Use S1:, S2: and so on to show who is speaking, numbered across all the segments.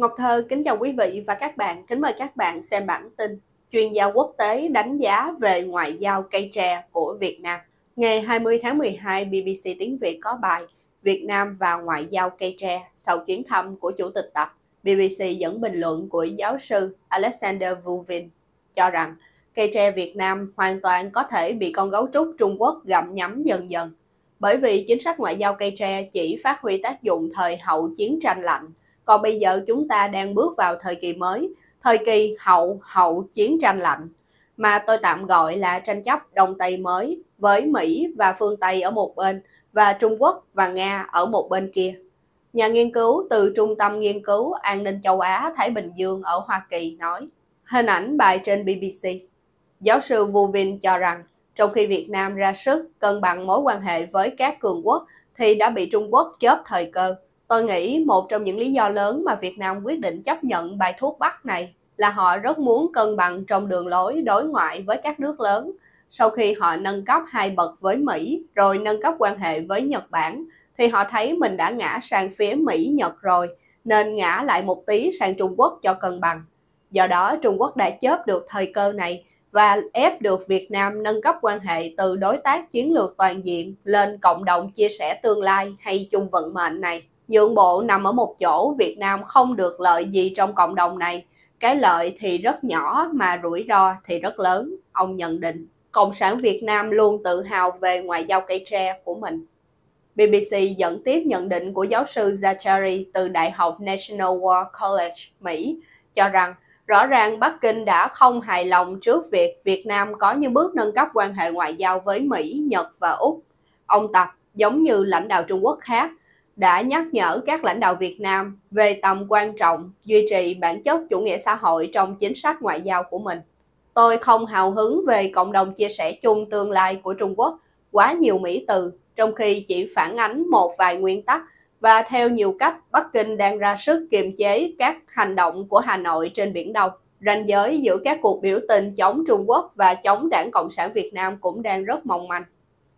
S1: Ngọc Thơ kính chào quý vị và các bạn, kính mời các bạn xem bản tin chuyên gia quốc tế đánh giá về ngoại giao cây tre của Việt Nam. Ngày 20 tháng 12, BBC tiếng Việt có bài Việt Nam và ngoại giao cây tre sau chuyến thăm của Chủ tịch Tập. BBC dẫn bình luận của giáo sư Alexander Vuvin cho rằng cây tre Việt Nam hoàn toàn có thể bị con gấu trúc Trung Quốc gặm nhấm dần dần. Bởi vì chính sách ngoại giao cây tre chỉ phát huy tác dụng thời hậu chiến tranh lạnh, còn bây giờ chúng ta đang bước vào thời kỳ mới, thời kỳ hậu hậu chiến tranh lạnh, mà tôi tạm gọi là tranh chấp Đông Tây mới với Mỹ và phương Tây ở một bên và Trung Quốc và Nga ở một bên kia. Nhà nghiên cứu từ Trung tâm Nghiên cứu An ninh châu Á-Thái Bình Dương ở Hoa Kỳ nói, hình ảnh bài trên BBC. Giáo sư Vu Vin cho rằng, trong khi Việt Nam ra sức cân bằng mối quan hệ với các cường quốc thì đã bị Trung Quốc chớp thời cơ. Tôi nghĩ một trong những lý do lớn mà Việt Nam quyết định chấp nhận bài thuốc bắc này là họ rất muốn cân bằng trong đường lối đối ngoại với các nước lớn. Sau khi họ nâng cấp hai bậc với Mỹ, rồi nâng cấp quan hệ với Nhật Bản, thì họ thấy mình đã ngã sang phía Mỹ-Nhật rồi, nên ngã lại một tí sang Trung Quốc cho cân bằng. Do đó, Trung Quốc đã chớp được thời cơ này và ép được Việt Nam nâng cấp quan hệ từ đối tác chiến lược toàn diện lên cộng đồng chia sẻ tương lai hay chung vận mệnh này. Nhượng bộ nằm ở một chỗ Việt Nam không được lợi gì trong cộng đồng này. Cái lợi thì rất nhỏ mà rủi ro thì rất lớn, ông nhận định. Cộng sản Việt Nam luôn tự hào về ngoại giao cây tre của mình. BBC dẫn tiếp nhận định của giáo sư Zachary từ Đại học National War College, Mỹ, cho rằng rõ ràng Bắc Kinh đã không hài lòng trước việc Việt Nam có những bước nâng cấp quan hệ ngoại giao với Mỹ, Nhật và Úc. Ông Tập, giống như lãnh đạo Trung Quốc khác, đã nhắc nhở các lãnh đạo Việt Nam về tầm quan trọng duy trì bản chất chủ nghĩa xã hội trong chính sách ngoại giao của mình. Tôi không hào hứng về cộng đồng chia sẻ chung tương lai của Trung Quốc, quá nhiều mỹ từ, trong khi chỉ phản ánh một vài nguyên tắc và theo nhiều cách Bắc Kinh đang ra sức kiềm chế các hành động của Hà Nội trên Biển Đông. Ranh giới giữa các cuộc biểu tình chống Trung Quốc và chống Đảng Cộng sản Việt Nam cũng đang rất mong manh.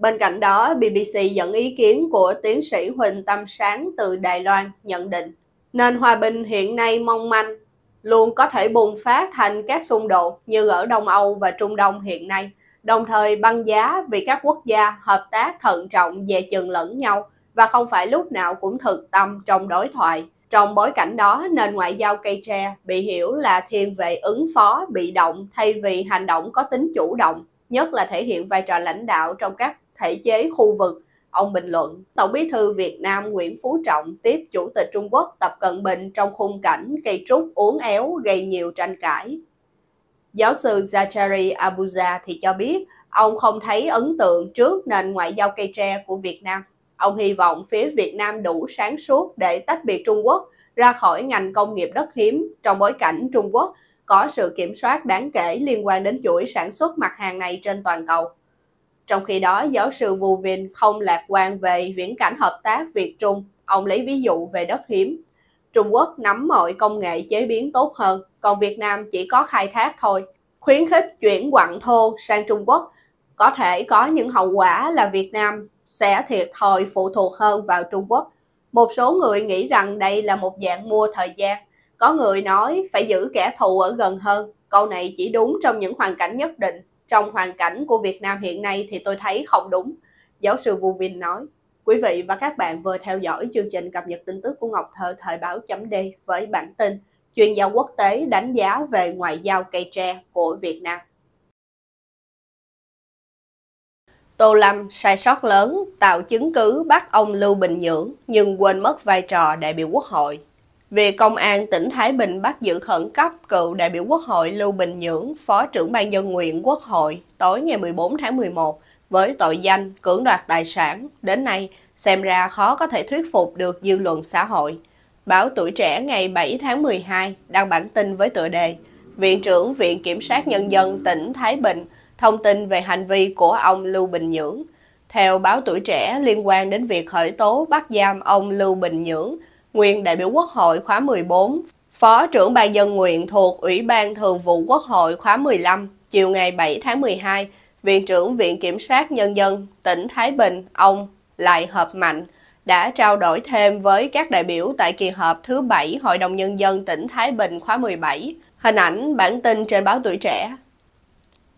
S1: Bên cạnh đó, BBC dẫn ý kiến của tiến sĩ Huỳnh Tâm Sáng từ Đài Loan nhận định nền hòa bình hiện nay mong manh luôn có thể bùng phát thành các xung đột như ở Đông Âu và Trung Đông hiện nay, đồng thời băng giá vì các quốc gia hợp tác thận trọng về chừng lẫn nhau và không phải lúc nào cũng thực tâm trong đối thoại. Trong bối cảnh đó, nền ngoại giao cây tre bị hiểu là thiên về ứng phó bị động thay vì hành động có tính chủ động, nhất là thể hiện vai trò lãnh đạo trong các thể chế khu vực. Ông bình luận, Tổng bí thư Việt Nam Nguyễn Phú Trọng tiếp Chủ tịch Trung Quốc Tập Cận Bình trong khung cảnh cây trúc uốn éo gây nhiều tranh cãi. Giáo sư Zachary Abuja thì cho biết ông không thấy ấn tượng trước nền ngoại giao cây tre của Việt Nam. Ông hy vọng phía Việt Nam đủ sáng suốt để tách biệt Trung Quốc ra khỏi ngành công nghiệp đất hiếm trong bối cảnh Trung Quốc có sự kiểm soát đáng kể liên quan đến chuỗi sản xuất mặt hàng này trên toàn cầu. Trong khi đó, giáo sư Vu Vin không lạc quan về viễn cảnh hợp tác Việt-Trung. Ông lấy ví dụ về đất hiếm. Trung Quốc nắm mọi công nghệ chế biến tốt hơn, còn Việt Nam chỉ có khai thác thôi. Khuyến khích chuyển quặng thô sang Trung Quốc có thể có những hậu quả là Việt Nam sẽ thiệt thòi phụ thuộc hơn vào Trung Quốc. Một số người nghĩ rằng đây là một dạng mua thời gian. Có người nói phải giữ kẻ thù ở gần hơn. Câu này chỉ đúng trong những hoàn cảnh nhất định trong hoàn cảnh của Việt Nam hiện nay thì tôi thấy không đúng. Giáo sư Vu Vin nói. Quý vị và các bạn vừa theo dõi chương trình cập nhật tin tức của Ngọc Thơ thời báo chấm D với bản tin chuyên gia quốc tế đánh giá về ngoại giao cây tre của Việt Nam. Tô Lâm, sai sót lớn, tạo chứng cứ bắt ông Lưu Bình Nhưỡng nhưng quên mất vai trò đại biểu quốc hội. Việc Công an tỉnh Thái Bình bắt giữ khẩn cấp cựu đại biểu Quốc hội Lưu Bình Nhưỡng, Phó trưởng ban dân nguyện Quốc hội tối ngày 14 tháng 11 với tội danh cưỡng đoạt tài sản, đến nay xem ra khó có thể thuyết phục được dư luận xã hội. Báo Tuổi Trẻ ngày 7 tháng 12 đăng bản tin với tựa đề Viện trưởng Viện Kiểm sát Nhân dân tỉnh Thái Bình thông tin về hành vi của ông Lưu Bình Nhưỡng. Theo báo Tuổi Trẻ liên quan đến việc khởi tố bắt giam ông Lưu Bình Nhưỡng, nguyên đại biểu Quốc hội khóa 14, Phó trưởng ban dân nguyện thuộc Ủy ban Thường vụ Quốc hội khóa 15, chiều ngày 7 tháng 12, Viện trưởng Viện Kiểm sát Nhân dân tỉnh Thái Bình, ông Lại Hợp Mạnh, đã trao đổi thêm với các đại biểu tại kỳ họp thứ 7 Hội đồng Nhân dân tỉnh Thái Bình khóa 17. Hình ảnh bản tin trên báo Tuổi Trẻ.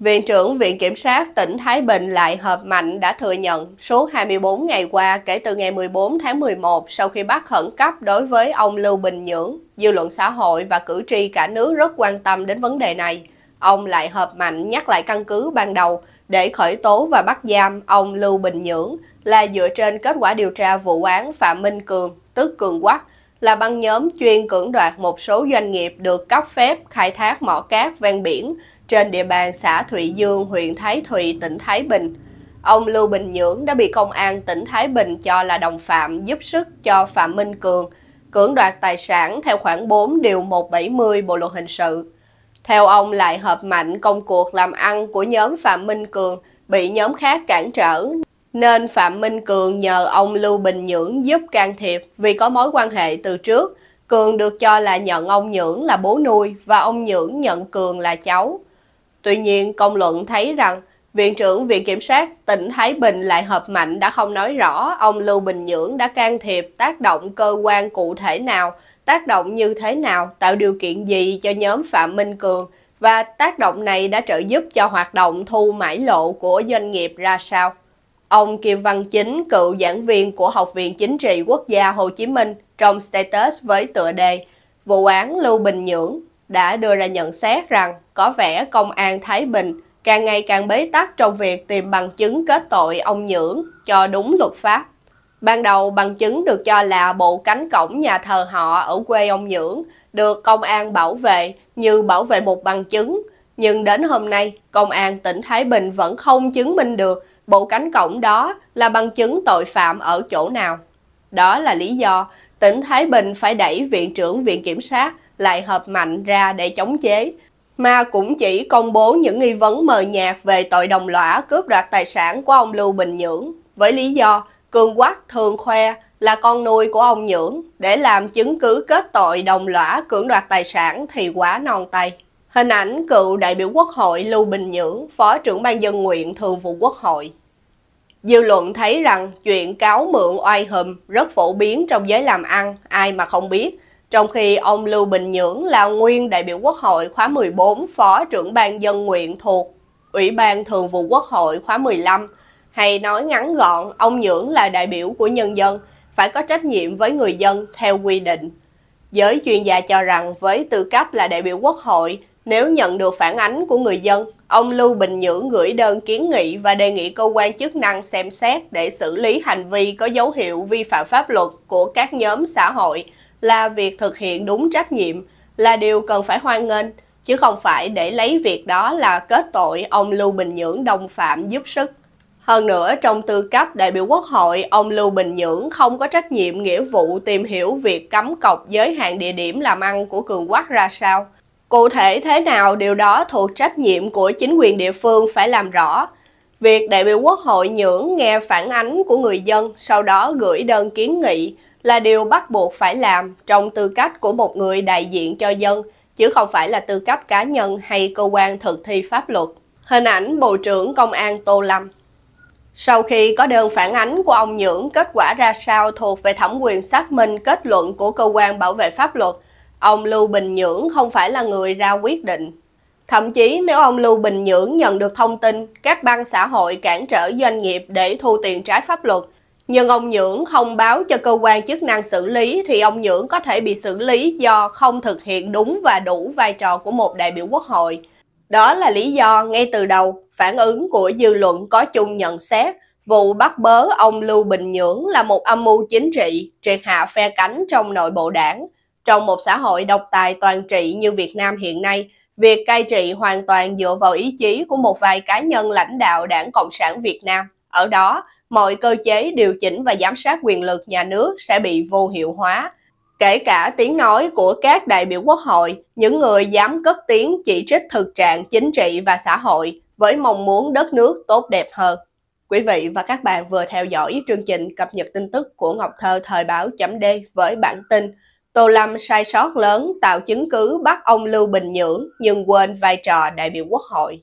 S1: Viện trưởng Viện Kiểm sát tỉnh Thái Bình lại hợp mạnh đã thừa nhận suốt 24 ngày qua kể từ ngày 14 tháng 11 sau khi bắt khẩn cấp đối với ông Lưu Bình Nhưỡng, dư luận xã hội và cử tri cả nước rất quan tâm đến vấn đề này. Ông lại hợp mạnh nhắc lại căn cứ ban đầu để khởi tố và bắt giam ông Lưu Bình Nhưỡng là dựa trên kết quả điều tra vụ án Phạm Minh Cường, tức Cường Quắc, là băng nhóm chuyên cưỡng đoạt một số doanh nghiệp được cấp phép khai thác mỏ cát ven biển trên địa bàn xã Thụy Dương, huyện Thái Thụy, tỉnh Thái Bình. Ông Lưu Bình Nhưỡng đã bị công an tỉnh Thái Bình cho là đồng phạm giúp sức cho Phạm Minh Cường cưỡng đoạt tài sản theo khoản 4 điều 170 Bộ luật hình sự. Theo ông lại hợp mạnh công cuộc làm ăn của nhóm Phạm Minh Cường bị nhóm khác cản trở nên Phạm Minh Cường nhờ ông Lưu Bình Nhưỡng giúp can thiệp vì có mối quan hệ từ trước. Cường được cho là nhận ông Nhưỡng là bố nuôi và ông Nhưỡng nhận Cường là cháu. Tuy nhiên, công luận thấy rằng Viện trưởng Viện Kiểm sát tỉnh Thái Bình lại hợp mạnh đã không nói rõ ông Lưu Bình Nhưỡng đã can thiệp tác động cơ quan cụ thể nào, tác động như thế nào, tạo điều kiện gì cho nhóm Phạm Minh Cường và tác động này đã trợ giúp cho hoạt động thu mãi lộ của doanh nghiệp ra sao. Ông Kim Văn Chính, cựu giảng viên của Học viện Chính trị Quốc gia Hồ Chí Minh trong status với tựa đề Vụ án Lưu Bình Nhưỡng đã đưa ra nhận xét rằng có vẻ công an Thái Bình càng ngày càng bế tắc trong việc tìm bằng chứng kết tội ông Nhưỡng cho đúng luật pháp. Ban đầu bằng chứng được cho là bộ cánh cổng nhà thờ họ ở quê ông Nhưỡng được công an bảo vệ như bảo vệ một bằng chứng. Nhưng đến hôm nay, công an tỉnh Thái Bình vẫn không chứng minh được bộ cánh cổng đó là bằng chứng tội phạm ở chỗ nào. Đó là lý do tỉnh Thái Bình phải đẩy Viện trưởng Viện Kiểm sát lại hợp mạnh ra để chống chế, mà cũng chỉ công bố những nghi vấn mờ nhạt về tội đồng lõa cướp đoạt tài sản của ông Lưu Bình Nhưỡng, với lý do Cường Quắc thường khoe là con nuôi của ông Nhưỡng để làm chứng cứ kết tội đồng lõa cưỡng đoạt tài sản thì quá non tay. Hình ảnh cựu đại biểu Quốc hội Lưu Bình Nhưỡng, Phó trưởng ban dân nguyện Thường vụ Quốc hội. Dư luận thấy rằng chuyện cáo mượn oai hùm rất phổ biến trong giới làm ăn, ai mà không biết. Trong khi ông Lưu Bình Nhưỡng là nguyên đại biểu Quốc hội khóa 14, Phó trưởng ban dân nguyện thuộc Ủy ban Thường vụ Quốc hội khóa 15, hay nói ngắn gọn, ông Nhưỡng là đại biểu của nhân dân, phải có trách nhiệm với người dân theo quy định. Giới chuyên gia cho rằng với tư cách là đại biểu Quốc hội, nếu nhận được phản ánh của người dân, ông Lưu Bình Nhưỡng gửi đơn kiến nghị và đề nghị cơ quan chức năng xem xét để xử lý hành vi có dấu hiệu vi phạm pháp luật của các nhóm xã hội là việc thực hiện đúng trách nhiệm, là điều cần phải hoan nghênh, chứ không phải để lấy việc đó là kết tội ông Lưu Bình Nhưỡng đồng phạm giúp sức. Hơn nữa, trong tư cách đại biểu quốc hội, ông Lưu Bình Nhưỡng không có trách nhiệm nghĩa vụ tìm hiểu việc cấm cọc giới hạn địa điểm làm ăn của Cường quốc ra sao. Cụ thể thế nào điều đó thuộc trách nhiệm của chính quyền địa phương phải làm rõ. Việc đại biểu quốc hội nhưỡng nghe phản ánh của người dân, sau đó gửi đơn kiến nghị là điều bắt buộc phải làm trong tư cách của một người đại diện cho dân, chứ không phải là tư cách cá nhân hay cơ quan thực thi pháp luật. Hình ảnh Bộ trưởng Công an Tô Lâm sau khi có đơn phản ánh của ông Nhưỡng, kết quả ra sao thuộc về thẩm quyền xác minh kết luận của cơ quan bảo vệ pháp luật, ông Lưu Bình Nhưỡng không phải là người ra quyết định. Thậm chí nếu ông Lưu Bình Nhưỡng nhận được thông tin các ban xã hội cản trở doanh nghiệp để thu tiền trái pháp luật, nhưng ông Nhưỡng không báo cho cơ quan chức năng xử lý thì ông Nhưỡng có thể bị xử lý do không thực hiện đúng và đủ vai trò của một đại biểu quốc hội. Đó là lý do ngay từ đầu phản ứng của dư luận có chung nhận xét vụ bắt bớ ông Lưu Bình Nhưỡng là một âm mưu chính trị, triệt hạ phe cánh trong nội bộ đảng. Trong một xã hội độc tài toàn trị như Việt Nam hiện nay, việc cai trị hoàn toàn dựa vào ý chí của một vài cá nhân lãnh đạo đảng Cộng sản Việt Nam. Ở đó, mọi cơ chế điều chỉnh và giám sát quyền lực nhà nước sẽ bị vô hiệu hóa. Kể cả tiếng nói của các đại biểu quốc hội, những người dám cất tiếng chỉ trích thực trạng chính trị và xã hội với mong muốn đất nước tốt đẹp hơn. Quý vị và các bạn vừa theo dõi chương trình cập nhật tin tức của Ngọc Thơ Thời báo chấm D với bản tin Tô Lâm sai sót lớn tạo chứng cứ bắt ông Lưu Bình Nhưỡng nhưng quên vai trò đại biểu quốc hội.